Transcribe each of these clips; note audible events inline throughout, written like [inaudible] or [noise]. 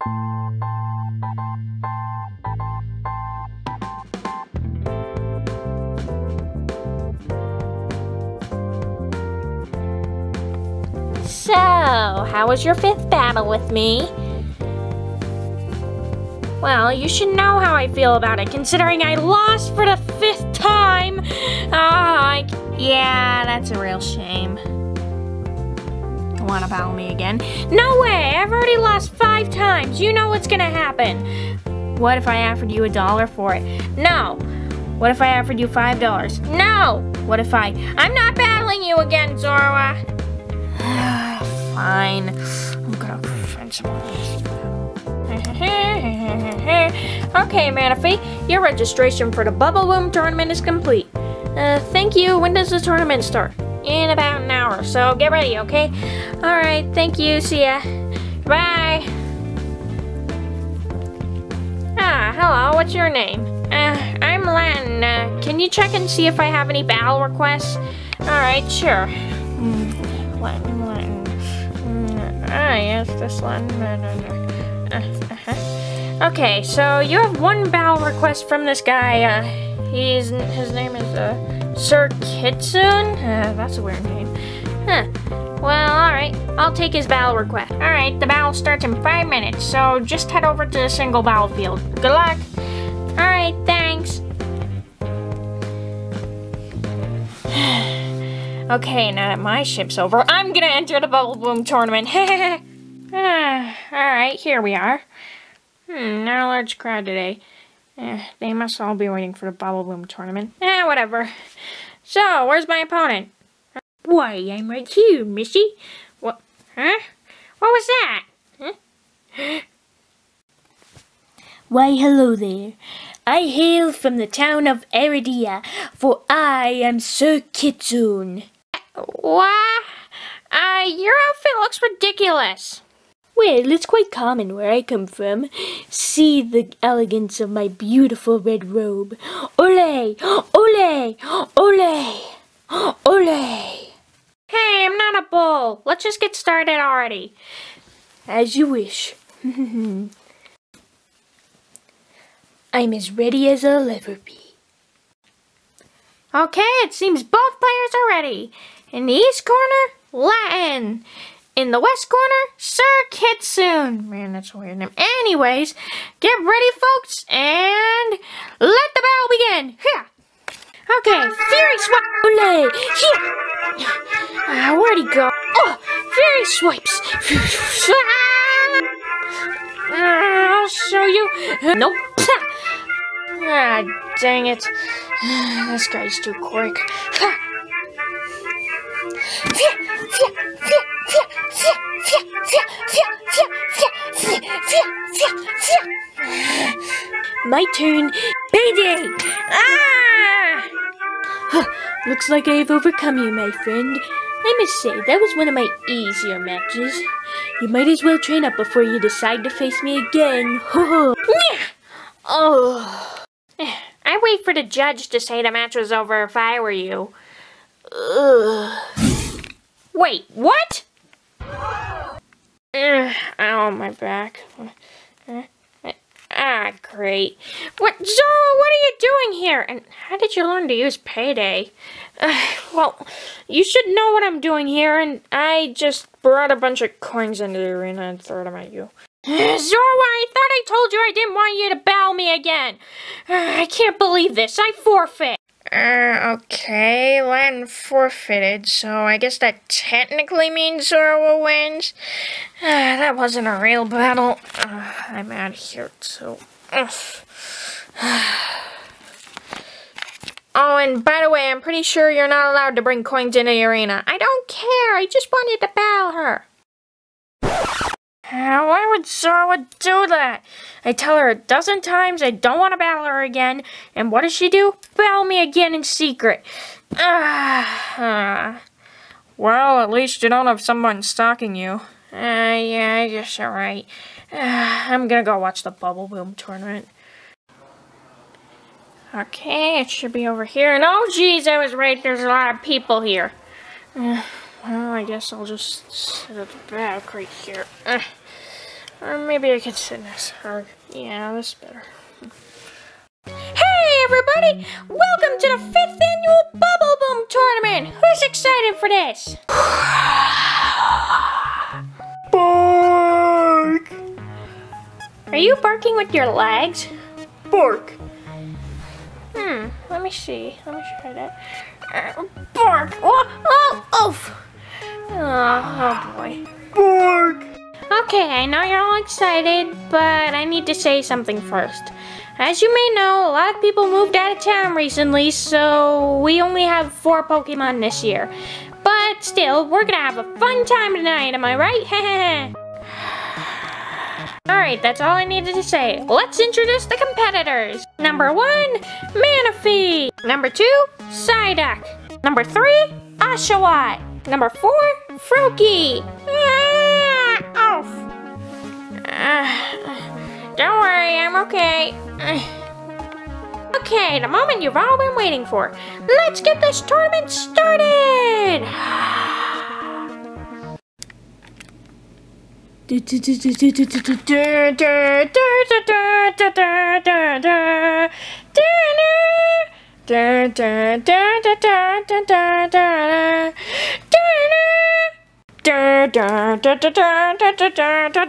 So, how was your fifth battle with me? Well, you should know how I feel about it, considering I lost for the fifth time. Ah, yeah, that's a real shame. You wanna battle me again? No way! I've already lost five times. You know what's gonna happen. What if I offered you a dollar for it? No. What if I offered you five dollars? No. What if I? I'm not battling you again, Zorua. [sighs] Fine. I'm gonna find someone else. okay, Manaphy, your registration for the Bubble Boom tournament is complete. Uh, thank you. When does the tournament start? In about an hour, so get ready, okay? Alright, thank you. See ya. Bye. Ah, hello. What's your name? Uh, I'm Lattin. Uh, can you check and see if I have any battle requests? Alright, sure. Mm, Lattin, Lattin. Mm, ah, yes, this Lattin. Uh, uh-huh. Okay, so you have one battle request from this guy. Uh, he's his name is uh, Sir Kitsune. Uh, that's a weird name. Huh. Well, alright. I'll take his battle request. Alright, the battle starts in five minutes, so just head over to the single battlefield. Good luck. Alright, thanks. [sighs] okay, now that my ship's over, I'm gonna enter the Bubble Boom tournament. [laughs] Ah, Alright, here we are. Hmm, not a large crowd today. Eh, they must all be waiting for the Bubble Boom tournament. Eh, whatever. So, where's my opponent? Why, I'm right here, Missy. What? Huh? What was that? Huh? [gasps] Why, hello there. I hail from the town of Eridia, for I am Sir Kitsune. What? Uh, your outfit looks ridiculous. Well, it's quite common where I come from. See the elegance of my beautiful red robe. Ole! Ole! Ole! Ole! Hey, I'm not a bull. Let's just get started already. As you wish. [laughs] I'm as ready as I'll ever be. Okay, it seems both players are ready. In the east corner, Lattin. In the west corner, Sir Kitsune. Man, that's a weird name. Anyways, get ready, folks, and let the battle begin. Here. Okay, Fury Swipe. Ole! Here. Uh, where'd he go? Oh, Fury Swipes. Ah, I'll show you. Nope. Ah, dang it. [sighs] This guy's too quick. My turn. Payday! Ah! Looks like I've overcome you, my friend. I must say, that was one of my easier matches. You might as well train up before you decide to face me again. Oh. [laughs] I wait for the judge to say the match was over if I were you. Ugh. Wait, what? Ugh, ow, my back. Ah, great. What, Zorua, what are you doing here? And how did you learn to use Payday? Uh, well, you should know what I'm doing here, and I just brought a bunch of coins into the arena and threw them at you. Zorua, I thought I told you I didn't want you to battle me again. Uh, I can't believe this. I forfeit. Uh, okay, Lattin forfeited, so I guess that technically means Zorua wins. Uh, that wasn't a real battle. Uh, I'm out of here, too. [sighs] Oh, and by the way, I'm pretty sure you're not allowed to bring coins into the arena. I don't care, I just wanted to battle her. Uh, why would Zorua do that? I tell her a dozen times I don't want to battle her again, and what does she do? Battle me again in secret. Ah. [sighs] well, at least you don't have someone stalking you. Uh, yeah, I guess you're right. Uh, I'm gonna go watch the Bubble Boom tournament. Okay, it should be over here. And oh, geez, I was right. There's a lot of people here. [sighs] Well, I guess I'll just sit at the back right here. Uh. Or maybe I can sit next. Or, yeah, this is better. Hey everybody! Welcome to the 5th annual Bubble Boom Tournament! Who's excited for this? Bark! Are you barking with your legs? Bark! Hmm, let me see. Let me try that. Uh, bark! Oh, oh, oh! Oh, oh boy. Bark! Okay, I know you're all excited, but I need to say something first. As you may know, a lot of people moved out of town recently, so we only have four Pokemon this year. But still, we're gonna have a fun time tonight, am I right? [laughs] Alright, that's all I needed to say. Let's introduce the competitors. Number one, Manaphy. Number two, Psyduck. Number three, Oshawott. Number four, Froakie. [sighs] Don't worry, I'm okay. [sighs] Okay, the moment you've all been waiting for. Let's get this tournament started! [sighs] [laughs] da da da da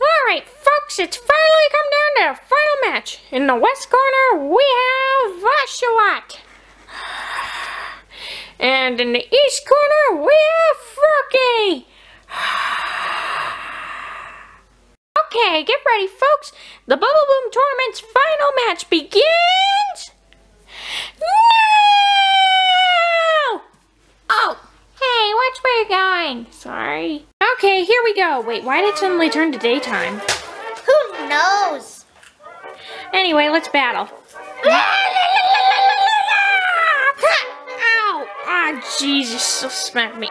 Alright, folks, it's finally come down to a final match. In the west corner, we have Oshawott. And in the east corner, we have Froakie. Okay, get ready, folks. The Bubble Boom Tournament's final match begins now! Oh, hey, watch where you're going. Sorry. Okay, here we go. Wait, why did it suddenly turn to daytime? Who knows? Anyway, let's battle. Ow! Ah, Jesus, so smacked me.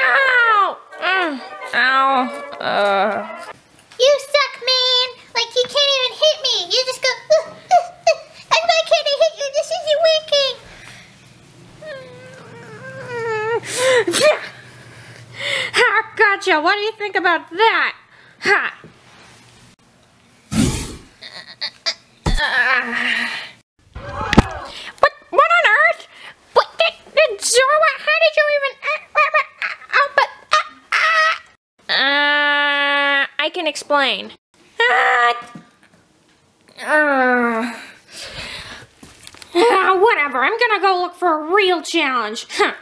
Ow! Mm, Ow! Uh. You suck, man! Like you can't even hit me. You just go. "Uh, uh, uh, and why can't I hit you? This isn't working. Ha, gotcha. What do you think about that? Ha. What? What on earth? What did, did Zorua? How did you even? Oh, but. Uh, I can explain. Uh, uh, uh, whatever. I'm gonna go look for a real challenge. Huh.